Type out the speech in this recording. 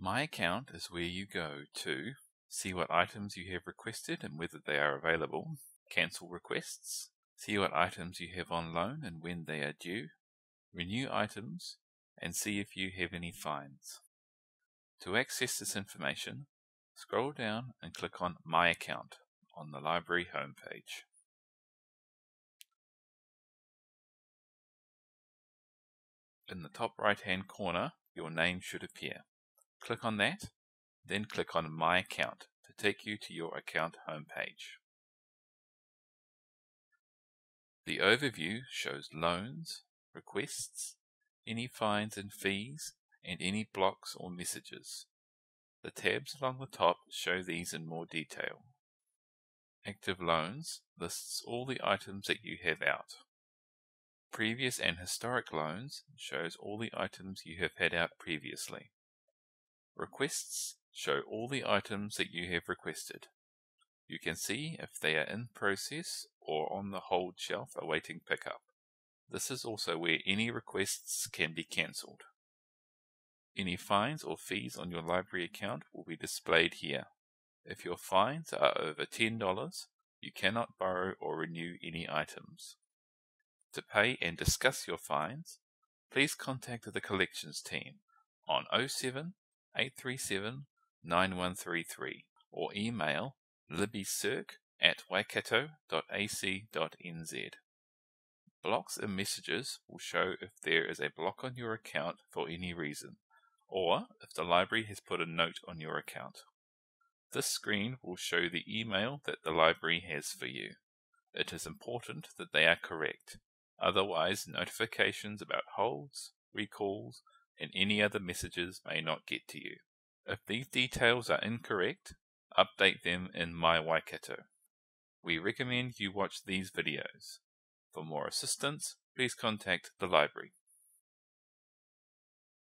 My Account is where you go to see what items you have requested and whether they are available, cancel requests, see what items you have on loan and when they are due, renew items, and see if you have any fines. To access this information, scroll down and click on My Account on the library homepage. In the top right hand corner, your name should appear. Click on that, then click on My Account to take you to your account homepage. The overview shows loans, requests, any fines and fees, and any blocks or messages. The tabs along the top show these in more detail. Active Loans lists all the items that you have out. Previous and historic loans shows all the items you have had out previously. Requests show all the items that you have requested. You can see if they are in process or on the hold shelf awaiting pickup. This is also where any requests can be cancelled. Any fines or fees on your library account will be displayed here. If your fines are over $10, you cannot borrow or renew any items. To pay and discuss your fines, please contact the collections team on 07 837 9133 or email libbycirc at waikato.ac.nz. Blocks and messages will show if there is a block on your account for any reason, or if the library has put a note on your account. This screen will show the email that the library has for you. It is important that they are correct, otherwise notifications about holds, recalls, and any other messages may not get to you. If these details are incorrect, update them in My Waikato. We recommend you watch these videos. For more assistance, please contact the library.